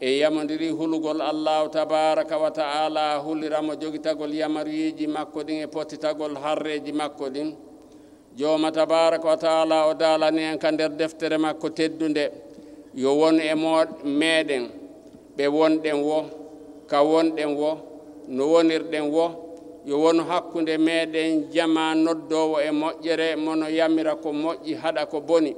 e yamodiri hulugol allahu tabaraka wa taala huliramo jogitagol yamaruyiji makko ɗin e pottitagol harreji makko ɗin. Joma tabaraka wa taala o dalani en ka nder deftere makko teddunde yo won e meɗen ɓe wonɗen wo ka wonɗen wo no wonirɗen wo yo won hakkude meɗen jama noddowo e moƴƴere mono yamira ko moƴƴi haɗa ko boni.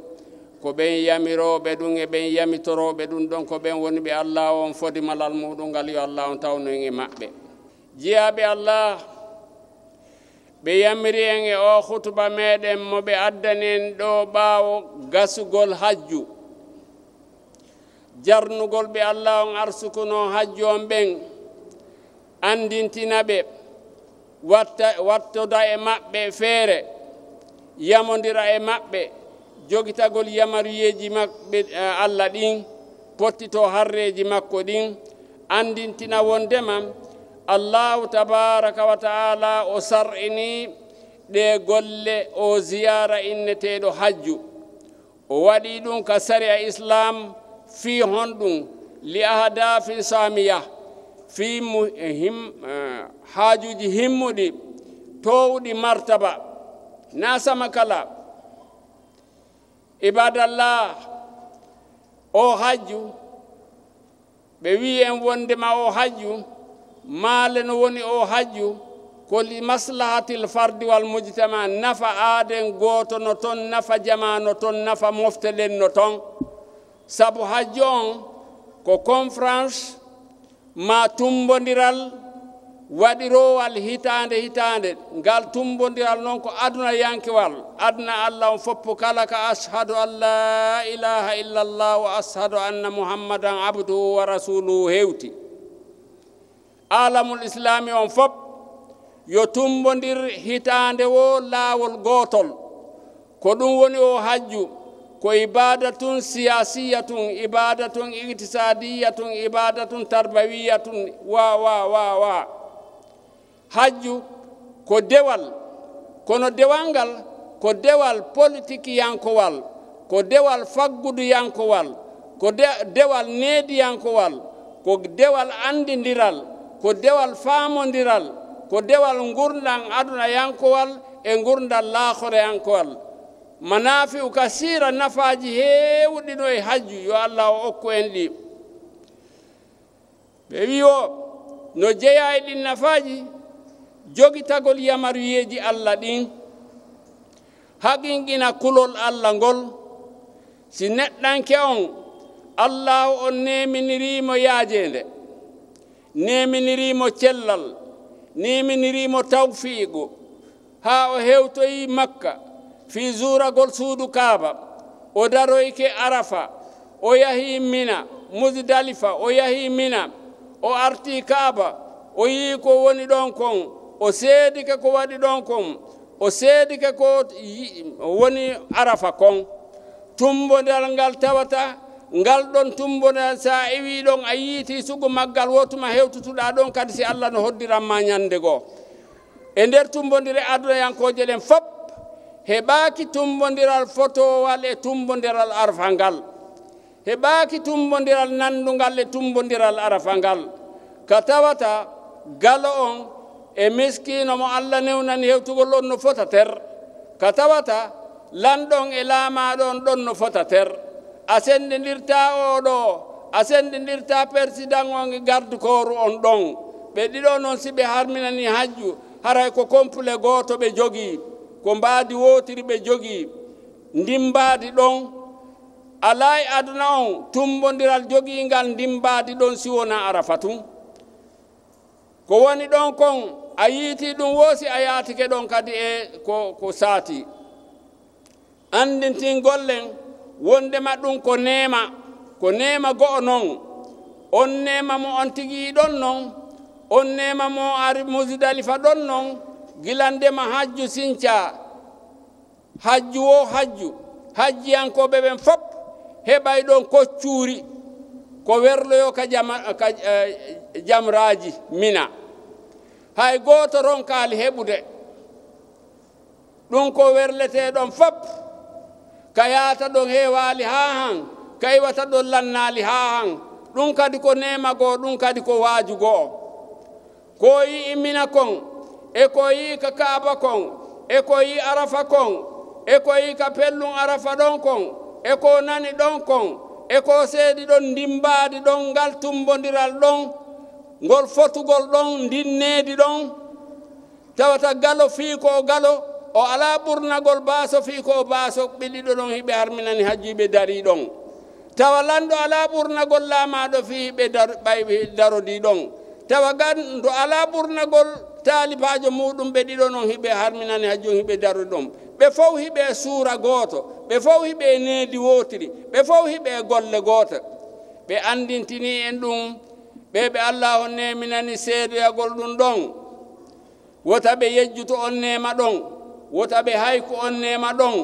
ko ɓen yamirooɓe ɗum e ɓen yamitorooɓe ɗum ɗon ko ɓen woni ɓe allah on fodi malal muɗum ngal yo allah on tawnoen e maɓɓe. Jeyaaɓe allah ɓe yamiri en e o hutuba meɗen mo ɓe addani en ɗo ɓaawo gasugol hajju. Jarnugol ɓe allah on arsukuno hajju on ɓen andintina ɓe watta wattoda e maɓɓe feere yamodira e maɓɓe. jogitagol yamaruyeji maɓɓe e, allah ɗin pottito harreji makko ɗin andintina wondema allahu tabaraka wa taala o sar'ini ɗe golle o ziyara inneteɗo hajju. O waɗi ɗum ka sari a islam fi hon ɗum li ahadafin samiya fi e, him e, haajuji himmuɗi towɗi martaba. Na sama kala. ibadallah o hajju ɓe wi en wondema o hajju maale no woni o hajju ko li maslahatil fardi wal mujtama nafa aaden gooto no toon nafa jama no toon nafa mofteɗen no toon sabu hajju on ko conférence ma tumbodiral waɗirowal hitande hitande. Ngal tumbodiral noon ko aduna yankewal aduna allah on foppo kala ka ashhadu an la ilaha illallah wa ashhadu anna muhammadan abduhu wa rasuluhu hewti. Alamul islami on fop yo tumbodir hitande wo laawol gootol. Ko ɗum woni o hajju ko ibada tun siyasiya tun ibada tun ibadatun tun ibada tun tarbawiya tun wa wa wa wa. hajju ko dewal kono dewal ngal ko dewal politique yankowal ko dewal faggudu yankowal ko dewal neediyankowal ko dewal andidiral ko dewal faamondiral ko dewal gurdan aduna yankowal e ngurdal laahore yankowal manafi'u kasira nafaji heewɗino e hajju yo allah o okku en ɗi. Ɓe wi o no jeeya e ɗin nafaji jogitagol yamaruyeji allah ɗin. Haqinqina kulol allah ngol. Si neɗɗanke on allahu on neminirimo yaajende. Neminirimo cellal. Neminirimo tawfiigu. Ha o hewtoyi makka fi zuragol suudu kaaba o daroyke arafa o yahi mina musdalifa o yahi mina o arti kaaba o yii ko woni ɗon kon. o seedike ko waɗi ɗon kon o seedike ko woni arafa kon. Tumbodal ngal tawata ngal ɗon tumbodal so a iwi ɗon a yiiti sugu maggal wotuma hewtutuɗa ɗon kadi si allah no hoddiranma ñande goo. E nder tumbodire adunayankoje ɗen fop heɓaaki tumbodiral fotowal e tumbodiral arafa ngal. Heɓaaki tumbodiral nanndungal e tumbodiral arafa ngal. Ka tawata galo on e miskino mo allah newnani hewtugol on no fota ter. Ka tawata lanɗon e laamaɗon ɗon no fota ter. A sendidirta oɗo a sendidirta persidan on e garde gardukoru on ɗon. Ɓe ɗiɗo noon si ɓe harminani hajju haray ko complet gooto ɓe jogii ko mbaadi wotiri ɓe jogii ndimbaadi ɗon alaa e aduna on tumbodiral jogiingal ndimbaadi ɗon siwona arafa tun ko woni ɗon kon a yiiti ɗum woosi a yaatike ɗon kadi e ko ko saati. Andintingollen wondema ɗum ko neema ko neema go'o noon on neema mo on tigii ɗon noon on neema mo ari musdalifa ɗon noon gilandema hajju sinca hajju wo hajju hajjiyankoɓe ɓen fop heɓay ɗon koccuuri ko werloyo ka, jama, ka eh, uh, jamraji mina. hay goto ronkali heɓude. Ɗum ko werleteɗon fop. Ka yaata ɗon heewaali ha han ka iwata ɗon lannali ha han ɗum kadi ko neema goo ɗum kadi ko waaju goo ko yi immina kon e ko yi ka kaaba kon e ko yi arafa kon e ko yi ka pellum arafa ɗon kon e ko nani ɗon kon e ko seedi ɗon ndimbaadi ɗon ngal tumbodiral ɗon ngol fotugol ɗon ndinneedi ɗon. Tawata galo fii ko galo o ala ɓurnagol baaso fii ko baaso ɓiɗiɗo ɗon hiɓe harminani hajjiɓe darii ɗon. Tawa lanɗo ala ɓurnagol laamaɗo fii hiɓe darodii ɗon. Tawa gan ndo ala ɓurnagol taalibajo muɗum ɓe ɗiɗo noon hiɓe harminani hajjum hiɓe daru ɗon. Ɓe fof hiɓe suura gooto ɓe fof hiɓe needi wootiri ɓe fof hiɓe golle goota ɓe andintini en ɗum ɓe ɓe allah on neminani seedoyagol e ɗum ɗon. Wota ɓe yejjuto on nema ɗon. Wota ɓe hayku on nema ɗon.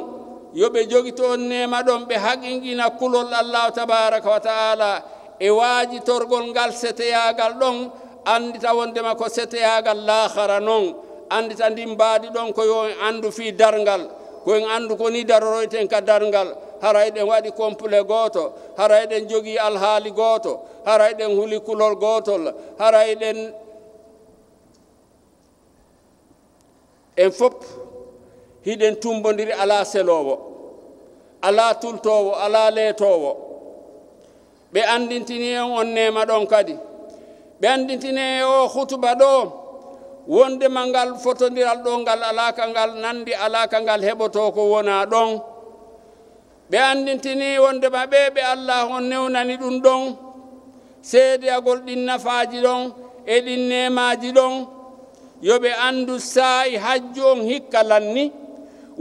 Yo ɓe jogito on nema ɗon. Ɓe haqinqina kulol allahu tabaraka wa taala e waaji torgol ngal seteyagal ɗon. Andita wondema ko seteyagal lahara noon andita ndin mbaadi ɗon ko yo en anndu fii darngal. Ko en anndu ko ni daroroyten ka darngal. hara eɗen waɗi complet gooto hara eɗen jogii alhaali gooto hara eɗen huli kulol gootol hara eɗen en fof hiɗen tumbodiri alaa seloowo alaa tultoowo alaa leetoowo ɓe anndintini en on nema ɗon kadi. Ɓe anndintini e o hutuba ɗo wondema ngal fotondiral ɗo ngal alaaka ngal nanndi alaaka ngal heɓoto ko wonaa ɗon. ɓe andintini wonde ma ɓe ɓe allah on newnani ɗum ɗon. Seedeyagol ɗin nafaji ɗon e ɗin nemaji ɗon. Yoɓe andu saayi hajju on hikka lanni.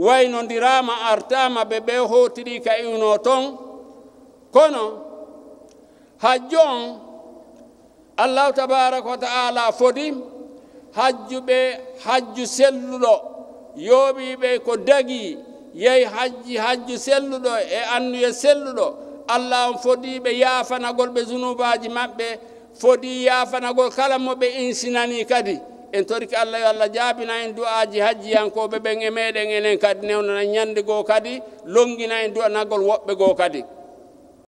Waynodirama artama ɓe ɓe hotiri ka iwno ton. Kono hajju on allahu tabaraka wa taala fodi hajjuɓe hajju selluɗo. Yoɓiɓe ko dagi. yehi hajji hajju selluɗo e annuye selluɗo. Allah on fodiɓe yafanagol ɓe zunubaji maɓɓe fodi yafanagol kala mo ɓe insinani kadi. En torki allah yo allah jaabina en du'aji hajjiyankoɓe ɓen e meɗen enen kadi newnana ñande goo kadi longina en du'anagol woɓɓe goo kadi.